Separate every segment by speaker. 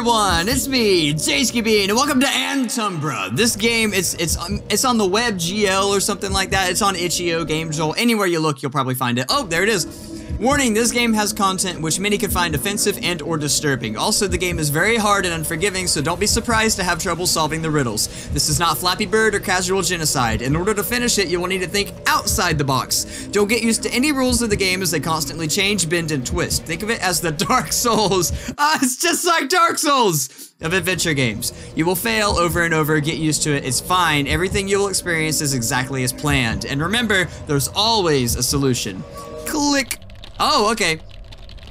Speaker 1: everyone, it's me, Jayski Bean, and welcome to Antumbra. This game, it's it's um, it's on the web GL or something like that. It's on itch.io, GameJolt. Anywhere you look, you'll probably find it. Oh, there it is. Warning, this game has content which many could find offensive and or disturbing. Also, the game is very hard and unforgiving, so don't be surprised to have trouble solving the riddles. This is not Flappy Bird or casual genocide. In order to finish it, you will need to think outside the box. Don't get used to any rules of the game as they constantly change, bend, and twist. Think of it as the Dark Souls. Ah, it's just like Dark Souls! of adventure games. You will fail over and over, get used to it, it's fine, everything you will experience is exactly as planned. And remember, there's always a solution. Click Oh, okay.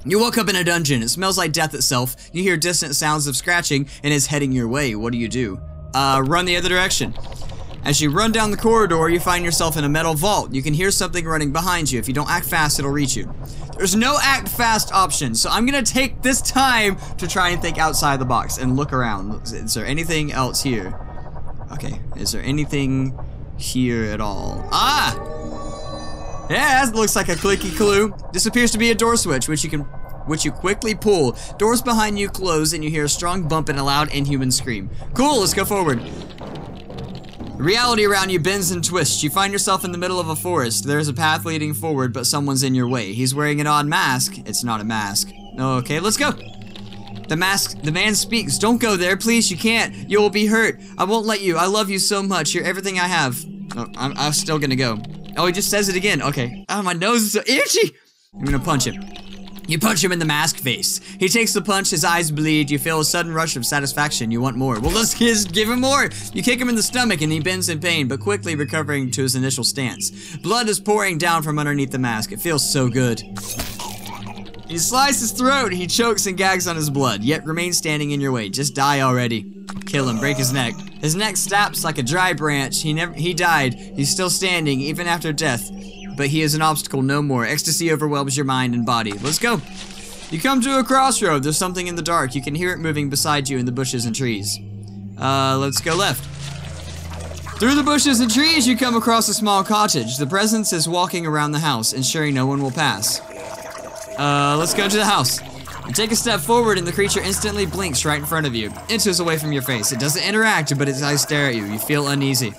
Speaker 1: You woke up in a dungeon. It smells like death itself. You hear distant sounds of scratching and is heading your way. What do you do? Uh, run the other direction. As you run down the corridor, you find yourself in a metal vault. You can hear something running behind you. If you don't act fast, it'll reach you. There's no act fast option, so I'm gonna take this time to try and think outside the box and look around. Is there anything else here? Okay, is there anything here at all? Ah! Yeah, that looks like a clicky clue. This appears to be a door switch, which you can which you quickly pull. Doors behind you close and you hear a strong bump and a loud inhuman scream. Cool, let's go forward. Reality around you bends and twists. You find yourself in the middle of a forest. There's a path leading forward, but someone's in your way. He's wearing an odd mask. It's not a mask. Okay, let's go. The mask, the man speaks. Don't go there, please. You can't. You will be hurt. I won't let you. I love you so much. You're everything I have. Oh, I'm, I'm still gonna go. Oh, he just says it again. Okay. Oh, my nose is so itchy. I'm gonna punch him. You punch him in the mask face. He takes the punch, his eyes bleed, you feel a sudden rush of satisfaction, you want more. Well, let's just give him more! You kick him in the stomach and he bends in pain, but quickly recovering to his initial stance. Blood is pouring down from underneath the mask. It feels so good. You slice his throat, he chokes and gags on his blood, yet remains standing in your way. Just die already. Kill him, break his neck. His neck snaps like a dry branch. He never he died. He's still standing, even after death. But he is an obstacle no more. Ecstasy overwhelms your mind and body. Let's go. You come to a crossroad. There's something in the dark. You can hear it moving beside you in the bushes and trees. Uh, let's go left. Through the bushes and trees, you come across a small cottage. The presence is walking around the house, ensuring no one will pass. Uh, let's go to the house. You take a step forward and the creature instantly blinks right in front of you. Inches away from your face. It doesn't interact, but its eyes stare at you. You feel uneasy.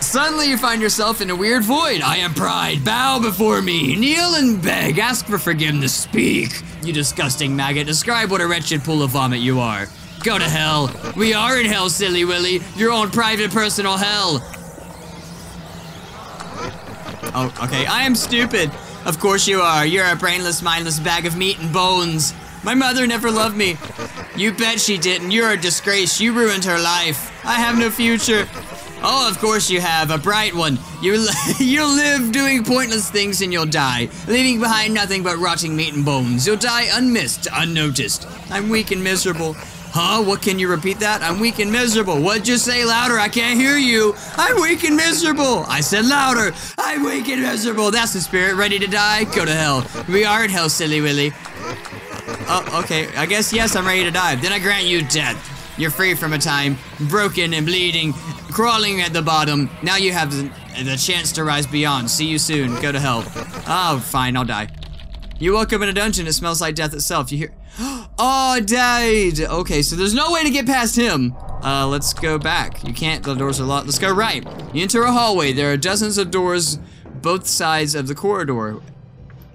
Speaker 1: Suddenly you find yourself in a weird void. I am pride. Bow before me. Kneel and beg. Ask for forgiveness. Speak. You disgusting maggot. Describe what a wretched pool of vomit you are. Go to hell. We are in hell, silly Willy. Your own private personal hell. Oh, okay. I am stupid. Of course you are. You're a brainless, mindless bag of meat and bones. My mother never loved me. You bet she didn't. You're a disgrace. You ruined her life. I have no future. Oh, of course you have. A bright one. You you'll live doing pointless things and you'll die, leaving behind nothing but rotting meat and bones. You'll die unmissed, unnoticed. I'm weak and miserable. Huh? What can you repeat that? I'm weak and miserable. What'd you say louder? I can't hear you. I'm weak and miserable. I said louder. I'm weak and miserable. That's the spirit. Ready to die? Go to hell. We are in hell, silly Willy. Oh, okay. I guess yes, I'm ready to die. Then I grant you death. You're free from a time, broken and bleeding, crawling at the bottom. Now you have the, the chance to rise beyond. See you soon. Go to hell. Oh, fine. I'll die. You woke up in a dungeon. It smells like death itself. You hear... Oh, died. Okay, so there's no way to get past him. Uh, let's go back. You can't, the doors are locked. Let's go right. You enter a hallway. There are dozens of doors both sides of the corridor.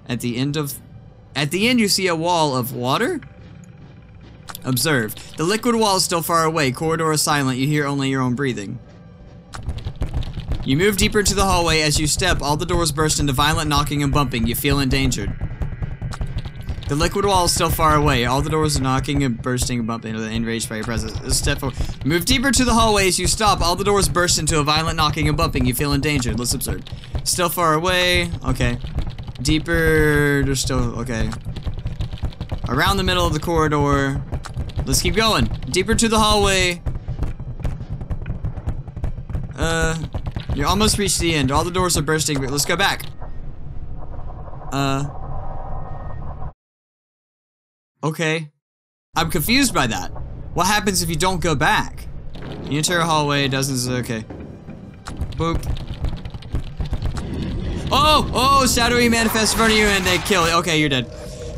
Speaker 1: At the end of, at the end you see a wall of water? Observe. The liquid wall is still far away. Corridor is silent. You hear only your own breathing. You move deeper into the hallway. As you step, all the doors burst into violent knocking and bumping. You feel endangered. The liquid wall is still far away. All the doors are knocking and bursting bumping, into the enraged by your presence. Step forward. Move deeper to the hallway as you stop. All the doors burst into a violent knocking and bumping. You feel endangered. Let's. Still far away. Okay. Deeper. There's still. Okay. Around the middle of the corridor. Let's keep going. Deeper to the hallway. Uh. You almost reached the end. All the doors are bursting. Let's go back. Uh. Okay. I'm confused by that. What happens if you don't go back? You enter a hallway, dozens of, okay. Boop. Oh, oh, shadowy manifest in front of you and they kill it. Okay, you're dead.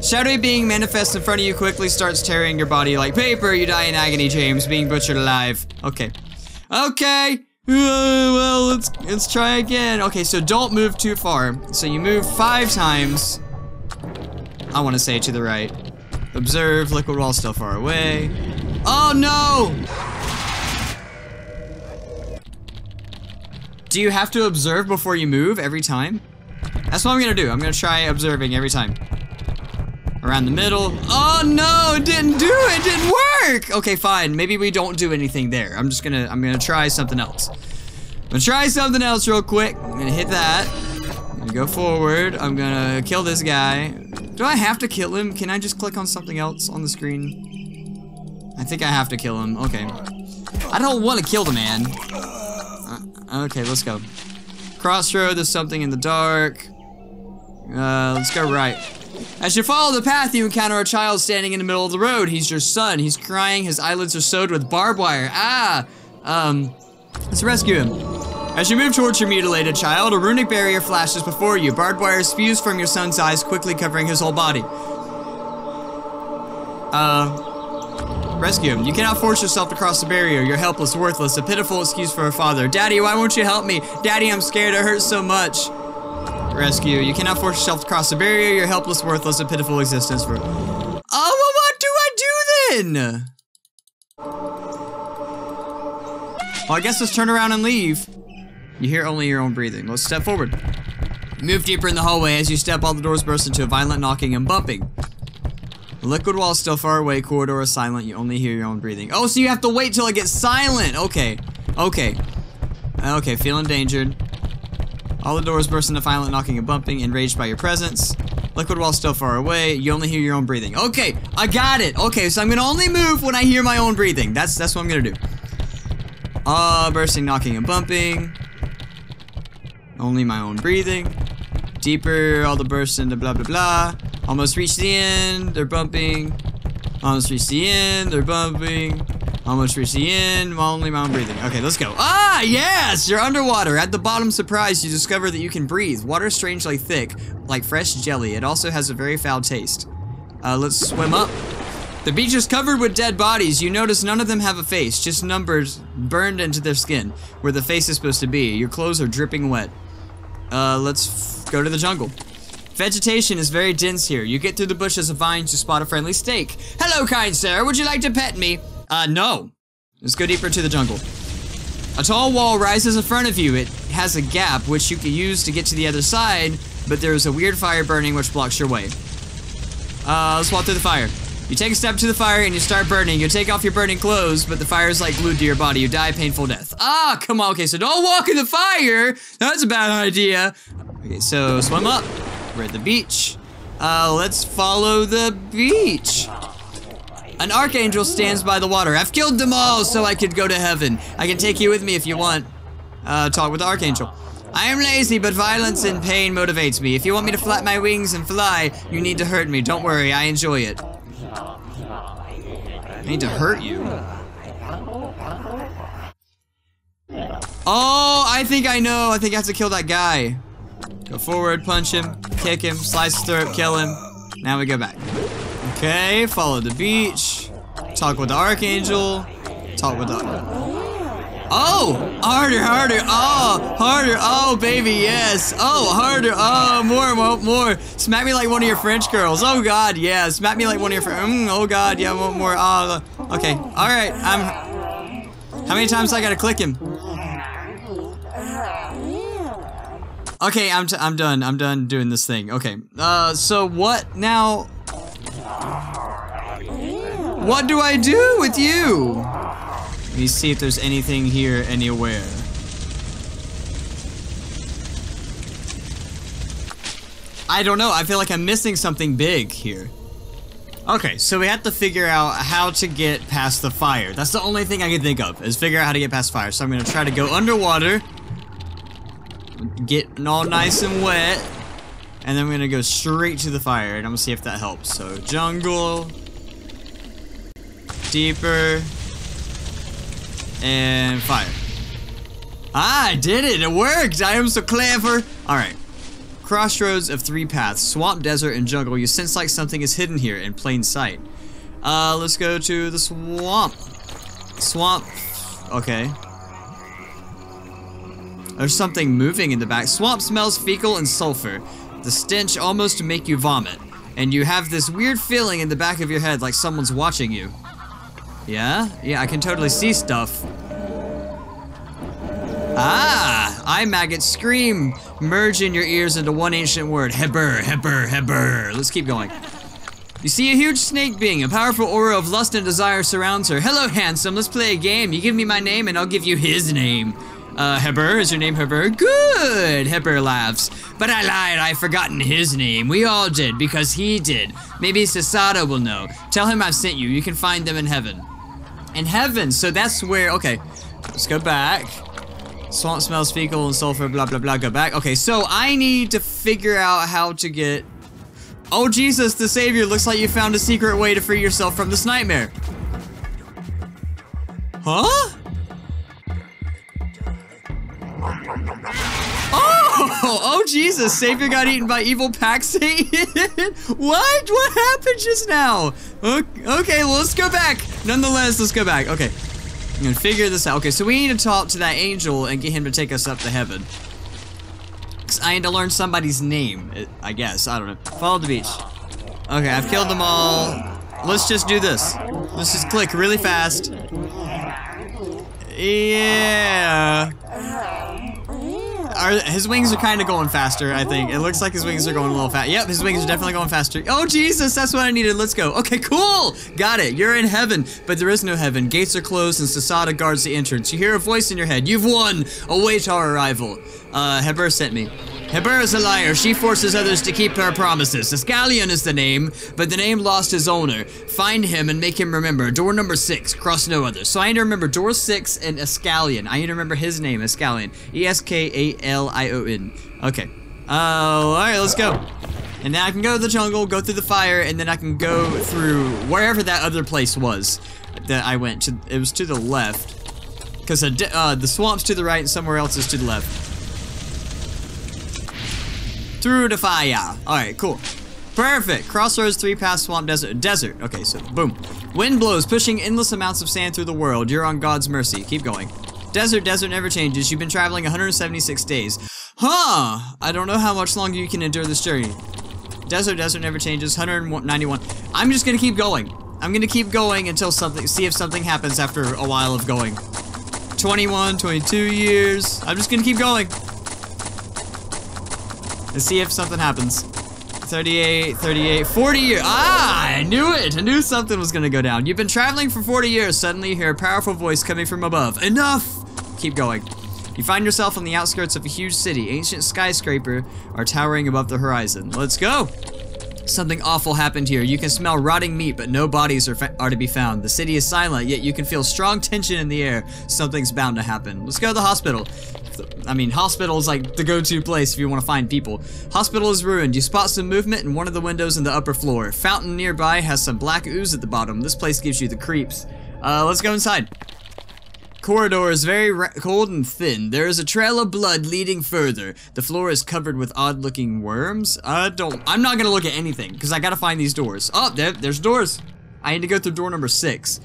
Speaker 1: Shadowy being manifests in front of you quickly starts tearing your body like paper. You die in agony, James, being butchered alive. Okay. Okay. Uh, well, let's let's try again. Okay, so don't move too far. So you move five times. I want to say to the right. Observe, liquid wall still far away. Oh no! Do you have to observe before you move every time? That's what I'm gonna do. I'm gonna try observing every time. Around the middle. Oh no, it didn't do it, it didn't work! Okay, fine. Maybe we don't do anything there. I'm just gonna, I'm gonna try something else. I'm gonna try something else real quick. I'm gonna hit that. I'm go forward. I'm gonna kill this guy. Do I have to kill him? Can I just click on something else on the screen? I think I have to kill him. Okay. I don't want to kill the man. Uh, okay, let's go. Crossroad, there's something in the dark. Uh, let's go right. As you follow the path, you encounter a child standing in the middle of the road. He's your son. He's crying. His eyelids are sewed with barbed wire. Ah! Um, let's rescue him. As you move towards your mutilated child, a runic barrier flashes before you. Barbed wire spews from your son's eyes, quickly covering his whole body. Uh, rescue him. You cannot force yourself to cross the barrier. You're helpless, worthless, a pitiful excuse for a father. Daddy, why won't you help me? Daddy, I'm scared. It hurts so much. Rescue. You cannot force yourself to cross the barrier. You're helpless, worthless, a pitiful existence for. Oh, well, what do I do then? Well, I guess let's turn around and leave. You hear only your own breathing. Let's step forward. Move deeper in the hallway. As you step, all the doors burst into a violent knocking and bumping. The liquid wall is still far away. Corridor is silent. You only hear your own breathing. Oh, so you have to wait till it gets silent. Okay. Okay. Okay, feel endangered. All the doors burst into violent knocking and bumping, enraged by your presence. Liquid wall still far away. You only hear your own breathing. Okay, I got it. Okay, so I'm gonna only move when I hear my own breathing. That's that's what I'm gonna do. Uh, bursting, knocking, and bumping. Only my own breathing. Deeper, all the bursts into blah blah blah. Almost reached the end. They're bumping. Almost reached the end. They're bumping. Almost reached the end. Only my own breathing. Okay, let's go. Ah, yes! You're underwater. At the bottom, surprise, you discover that you can breathe. Water is strangely thick, like fresh jelly. It also has a very foul taste. Uh, let's swim up. The beach is covered with dead bodies. You notice none of them have a face, just numbers burned into their skin, where the face is supposed to be. Your clothes are dripping wet. Uh, let's go to the jungle. Vegetation is very dense here. You get through the bushes of vines to spot a friendly stake. Hello, kind sir. Would you like to pet me? Uh, no. Let's go deeper to the jungle. A tall wall rises in front of you. It has a gap which you can use to get to the other side, but there is a weird fire burning which blocks your way. Uh, let's walk through the fire. You take a step to the fire and you start burning. You take off your burning clothes, but the fire is like glued to your body. You die a painful death. Ah, come on. Okay, so don't walk in the fire. That's a bad idea. Okay, so swim up. We're at the beach. Uh, let's follow the beach. An archangel stands by the water. I've killed them all so I could go to heaven. I can take you with me if you want. Uh, talk with the archangel. I am lazy, but violence and pain motivates me. If you want me to flap my wings and fly, you need to hurt me. Don't worry, I enjoy it. I need to hurt you. Oh, I think I know. I think I have to kill that guy. Go forward, punch him, kick him, slice his throat, kill him. Now we go back. Okay, follow the beach. Talk with the archangel. Talk with the... Oh! Harder, harder. Oh, harder. Oh, baby, yes. Oh, harder. Oh, more, more, more. Smack me like one of your French girls. Oh, God, yeah. Smack me like one of your... Mm, oh, God, yeah, one more. Oh, okay. All right, I'm... How many times I gotta click him? Okay, I'm, t I'm done. I'm done doing this thing. Okay. Uh, so what now? What do I do with you? Let me see if there's anything here anywhere. I don't know. I feel like I'm missing something big here. Okay, so we have to figure out how to get past the fire. That's the only thing I can think of, is figure out how to get past fire. So I'm going to try to go underwater, get all nice and wet, and then I'm going to go straight to the fire, and I'm to see if that helps. So, jungle, deeper, and fire. Ah, I did it. It worked. I am so clever. All right. Crossroads of three paths, swamp, desert, and jungle. You sense like something is hidden here in plain sight. Uh, let's go to the swamp. Swamp. Okay. There's something moving in the back. Swamp smells fecal and sulfur. The stench almost make you vomit. And you have this weird feeling in the back of your head like someone's watching you. Yeah? Yeah, I can totally see stuff. Eye maggots scream, merge in your ears into one ancient word. Heber, Heber, Heber. Let's keep going. You see a huge snake being. A powerful aura of lust and desire surrounds her. Hello, handsome. Let's play a game. You give me my name and I'll give you his name. Uh, Heber, is your name Heber? Good, Heber laughs. But I lied, I've forgotten his name. We all did, because he did. Maybe Sasada will know. Tell him I've sent you. You can find them in heaven. In heaven, so that's where, okay. Let's go back. Swamp smells fecal and sulfur, blah, blah, blah, go back. Okay, so I need to figure out how to get... Oh, Jesus, the Savior, looks like you found a secret way to free yourself from this nightmare. Huh? Oh, oh Jesus, Savior got eaten by evil Satan. what? What happened just now? Okay, well, let's go back. Nonetheless, let's go back. Okay, I'm figure this out. Okay, so we need to talk to that angel and get him to take us up to heaven. I need to learn somebody's name, I guess. I don't know. Follow the beach. Okay, I've killed them all. Let's just do this. Let's just click really fast. Yeah. Are, his wings are kind of going faster, I think. It looks like his wings are going a little fast. Yep, his wings are definitely going faster. Oh, Jesus, that's what I needed. Let's go. Okay, cool. Got it. You're in heaven, but there is no heaven. Gates are closed and Sasada guards the entrance. You hear a voice in your head. You've won. Await our arrival. Uh, Heber sent me. Heber is a liar. She forces others to keep her promises. Eskalion is the name, but the name lost his owner. Find him and make him remember. Door number six, cross no other. So I need to remember door six and Eskalion. I need to remember his name, Eskalion. E-S-K-A-L-I-O-N. Okay. Uh, alright, let's go. And now I can go to the jungle, go through the fire, and then I can go through wherever that other place was that I went to. It was to the left. Because uh, the swamp's to the right and somewhere else is to the left. Through the fire. Alright, cool. Perfect. Crossroads, three paths, swamp, desert. Desert. Okay, so boom. Wind blows, pushing endless amounts of sand through the world. You're on God's mercy. Keep going. Desert, desert never changes. You've been traveling 176 days. Huh! I don't know how much longer you can endure this journey. Desert, desert never changes. 191. I'm just gonna keep going. I'm gonna keep going until something, see if something happens after a while of going. 21, 22 years. I'm just gonna keep going and see if something happens. 38, 38, 40 years. Ah, I knew it. I knew something was going to go down. You've been traveling for 40 years. Suddenly you hear a powerful voice coming from above. Enough! Keep going. You find yourself on the outskirts of a huge city. Ancient skyscraper are towering above the horizon. Let's go. Something awful happened here. You can smell rotting meat, but no bodies are, are to be found. The city is silent, yet you can feel strong tension in the air. Something's bound to happen. Let's go to the hospital. I mean, hospital is like the go-to place if you want to find people. Hospital is ruined. You spot some movement in one of the windows in the upper floor. Fountain nearby has some black ooze at the bottom. This place gives you the creeps. Uh, let's go inside. Corridor is very cold and thin. There is a trail of blood leading further. The floor is covered with odd-looking worms. I don't. I'm not gonna look at anything because I gotta find these doors. Oh, there, there's doors. I need to go through door number six.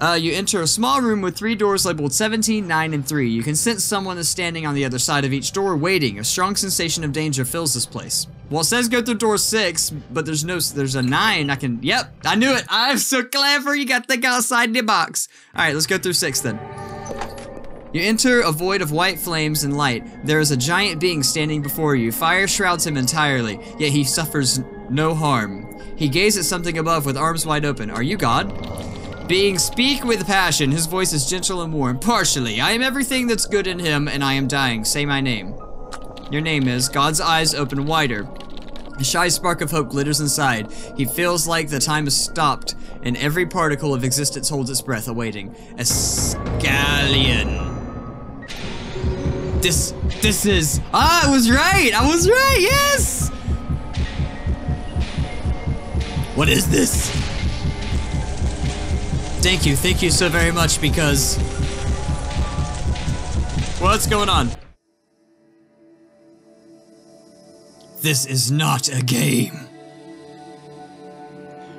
Speaker 1: Uh, you enter a small room with three doors labeled 17, 9, and 3. You can sense someone is standing on the other side of each door waiting. A strong sensation of danger fills this place. Well, it says go through door 6, but there's no, there's a 9. I can, yep, I knew it. I'm so clever. You got to think outside the box. All right, let's go through 6 then. You enter a void of white flames and light. There is a giant being standing before you. Fire shrouds him entirely, yet he suffers no harm. He gazes at something above with arms wide open. Are you God? Being speak with passion, his voice is gentle and warm. Partially, I am everything that's good in him, and I am dying. Say my name. Your name is. God's eyes open wider. A shy spark of hope glitters inside. He feels like the time has stopped, and every particle of existence holds its breath, awaiting. Eskalion. This, this is. Ah, I was right. I was right. Yes. What is this? Thank you, thank you so very much because... What's going on? This is not a game.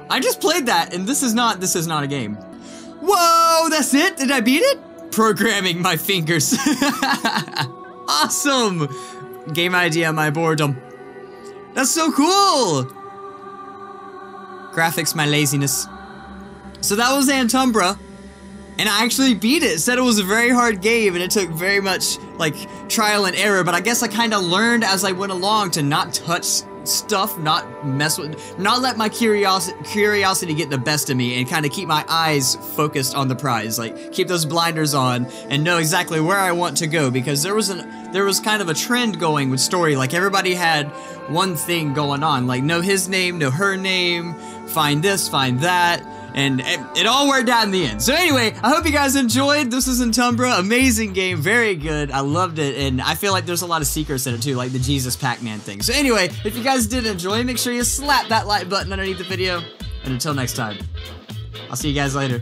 Speaker 1: I just played that, and this is not, this is not a game. Whoa, that's it? Did I beat it? Programming my fingers. awesome! Game idea, my boredom. That's so cool! Graphics, my laziness. So that was Antumbra, and I actually beat it. Said it was a very hard game, and it took very much, like, trial and error, but I guess I kind of learned as I went along to not touch stuff, not mess with, not let my curiosity curiosity get the best of me, and kind of keep my eyes focused on the prize. Like keep those blinders on and know exactly where I want to go because there was an there was kind of a trend going with story. Like everybody had one thing going on. Like know his name, know her name, find this, find that and it, it, all worked out in the end. So anyway, I hope you guys enjoyed. This is Antumbra, amazing game, very good. I loved it, and I feel like there's a lot of secrets in it too, like the Jesus Pac-Man thing. So anyway, if you guys did enjoy, make sure you slap that like button underneath the video, and until next time, I'll see you guys later.